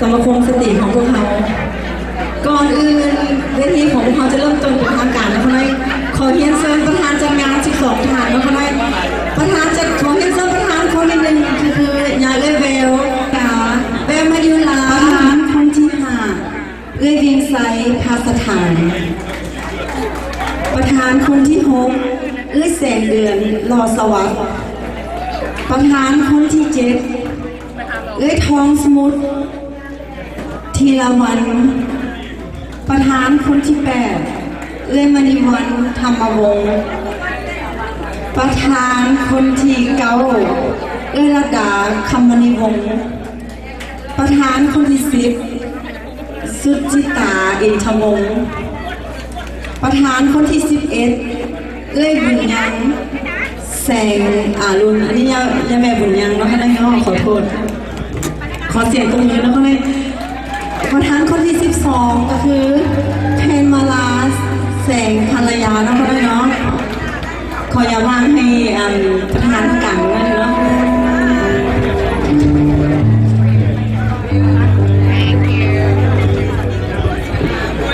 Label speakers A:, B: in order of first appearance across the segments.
A: สมคมสติของพวกเขาก่อนอื่นเวทีของพวกเขาจะเริ่มต้นเป็นทางการนะคะนายขอเรียนเชิญประธานจัดงาน 12ท่านนะคะนายประธานจะขอเรียนเชิญประธานคนหนึ่งคือคือยายเอ้ยเบลค่ะเบลมายุลาประธานคนที่ห้าเอ้ยเวียงไซพาสถาน ประธานคนที่หกเอ้ยแสงเดือนรอสวัสดิ์ประธานคนที่เจ็ดเอ้ยทองสมุทร ทีละวัน ประธานคนที่แปดเอ้ยมณีวันธรรมวงศ์ประธานคนที่เก้าเอ้ยระดาคำมณีวงศ์ประธานคนที่สิบสุจิตาอินทวงศ์ประธานคนที่11เอ้ยบุญยังแสงอารุณอันนี้ยังยังแม่บุญยังเนาะคะได้เนาะขอโทษ ขอเสียงตรงนี้นะคะเลย ประธานคนที่ 12 ก็คือเพนมาลาแสงภรรยาเนาะคะได้เนาะขออย่าว่างให้ประธานกังนะเนาะ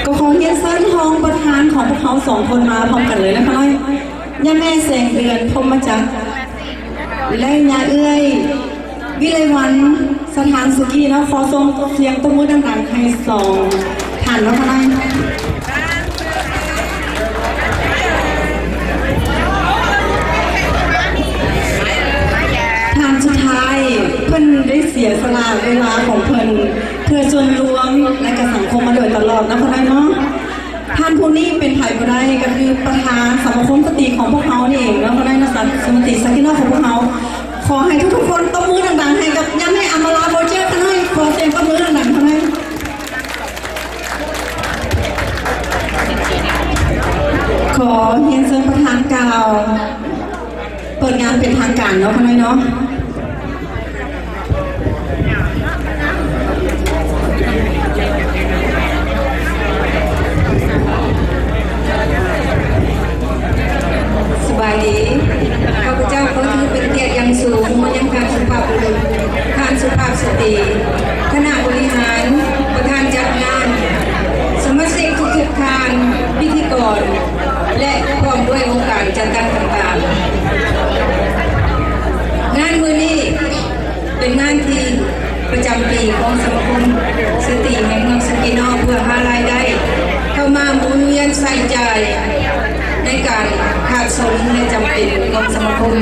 A: ก็ขอเรียนเชิญทองประธานของพวกเขาสองคนมาพร้อมกันเลยนะคะย่าแม่แสงเดือนพมจักและยาเอื้อยวิไลวัน สถานสุกีนะขอส่งเสียงตบมือดังๆให้สองท่านแล้วค่ะทางสุดท้ายเพิ่อนได้เสียสละเวลาของเพิ่อนเพื่อส่วนรวมและกับสังคมมาโดยตลอดนะพ่อได้เนาะท่านผู้นี้เป็นไผ่ก็ได้ก็คือประธานสมาคมสติของพวกเขานี่เองแล้วก็ได้นะสันสมติสักกิโนของพวกเขาขอให้ทุกๆคนตบ เรียนเชิญประธานกล่าว เปิดงานเป็นทางการเนาะพ่อน้อยเนาะ
B: สบายดีข้าพเจ้าขอถือเป็นเกียรติอย่างสูงมายังการสุภาพบุรุษท่านสุภาพสตรีคณะบริหาร ประธานจัดงาน สมาชิกทุกทุกๆท่าน พิธีกร และพร้อมด้วยองค์การจัดตั้งต่างๆ งานมือนี้เป็นงานที่ประจำปีของสมาคมสตรีแห่งเมืองสกีนอเพื่อหารายได้ เข้ามาหมุนเวียน ใส่ใจในการขาดสนในจำเป็นของสมาคม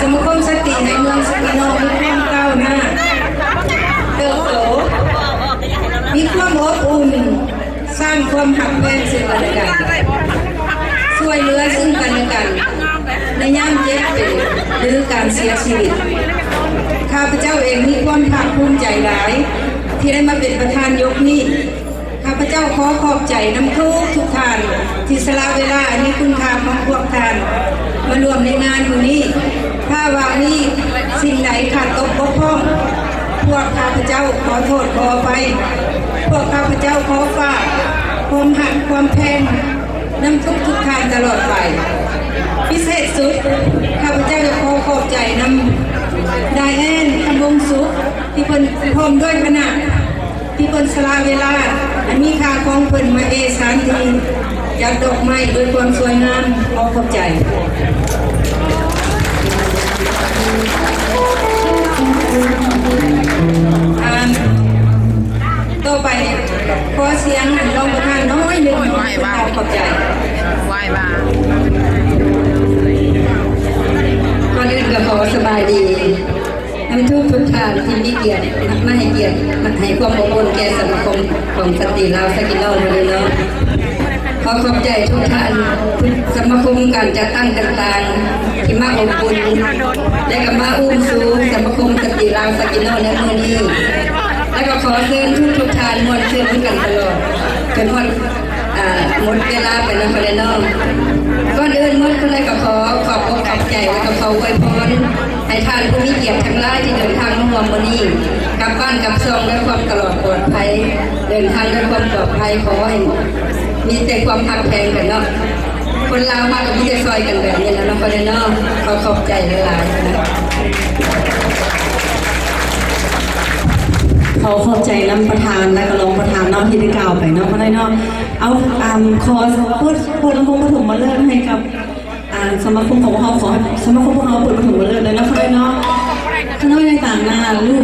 B: สมาคมสติในเมืองสกีโนมีความก้าวหน้าเติบโตมีความอบอุ่นสร้างความหักแพงซึ่งกันและกันช่วยเหลือซึ่งกันและกันในย่ามเจ็บป่วยหรือการเสียชีวิตข้าพเจ้าเองมีความภาคภูมิใจหลาย ที่ได้มาเป็นประธานยกนี้าพเจ้าขอขอบใจน้ำทุกทุกท่านที่สละเวลาอันนี้คุณค่าของพวกท่านมารวมในงานอยู่นี้ ถ้าวางนี้สิ่งไหนขาดตกบกพร่อง พวกข้าพเจ้าขอโทษขอไป พวกข้าพเจ้าขอฝากความหักความแพงน้ำทุกทุกท่านตลอดไป พิเศษสุดข้าพเจ้าจะขอขอบใจน้ำไดแอนคำวงสุขที่เพิ่นพร้อมด้วยคณะที่เพิ่นสละเวลา มีค่าของเพิ่นมาเอสานทีจากดอกไม้ด้วยความสวยงามขอขอบใจอ่าต่อไปขอเสียงรองประธานน้อยหนึ่งขอขอบใจ
C: ไหว้บ้าง
B: ก่อนอื่นก็ขอสบายดี็นทุกทุกท่านที่มีเกียรติมาให้เกียรติมาให้ความอบอุ่นแก่สมาคมของสตรีลาวสกินโลเลยเนาะขอขอบใจทุกท่านทุกสมาคมการจัดตั้งต่างๆ ที่มาอบอุ่นและก็มาอุ้มสูงสมาคมสตรีลาวสกินโลในมือนี้แล้วก็ขอเชิญทุกทุกท่านมวลเชิญกันตลอดจนหมดอ่าหมดเวลาไปแล้วไปแล้วเนาะก่อนอื่นมดก็เลยก็ขอขอบอกขอบใจและก็ขออวยพรให้ท่าน เกียรติทั้งหลายที่เดินทางมาร่วมวันนี้กลับบ้านกลับซองด้วยความตลอดปลอดภัย เดินทางด้วยความปลอดภัยขอให้มีแต่ความพักแพงกันเนาะคนลาวมากับมีแต่ซอยกันแบบนี้นะเนาะคนเนาะเขอขอบใจหลายๆนะ
A: ขอขอบใจน้ำประธานและก็รองประธานเนอกที่ได้กล่าวไปเนาะเพราะได้เนาะเอาอ่าขอพูดพูดลำโพงปฐมมาเลิศให้กับอ่าสมาคมของเราขอสมาคมพวกเราเปิดปฐมมาเลิศเลยนะเพราะได้เนาะ ข้